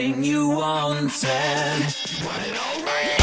everything you wanted. Want it all right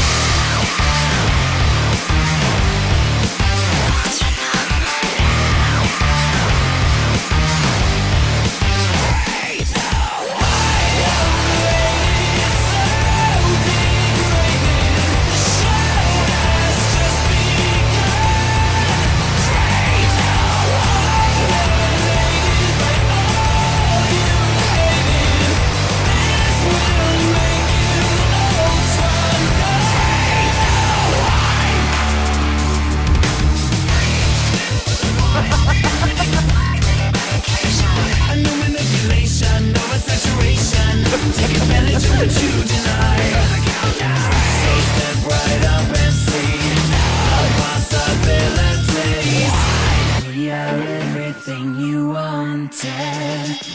wanted.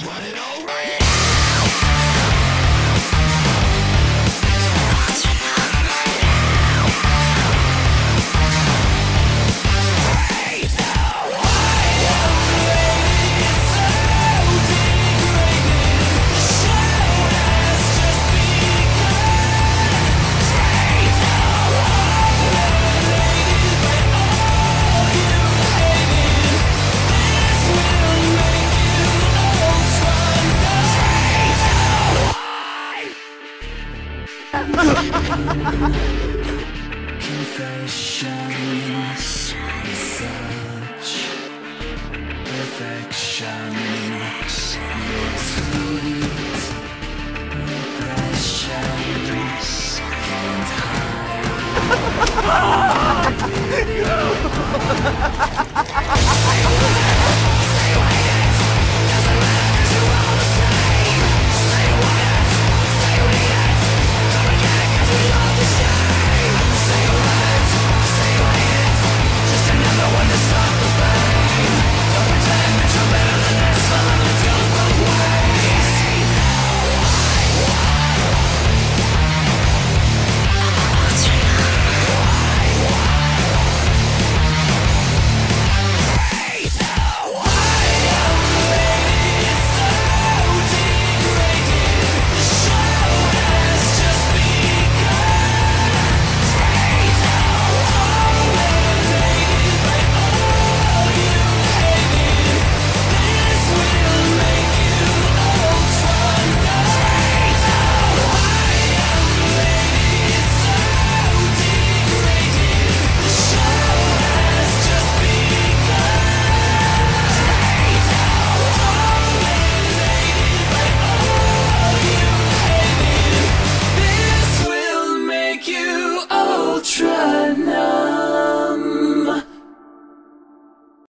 Want it all right Confession, such perfection.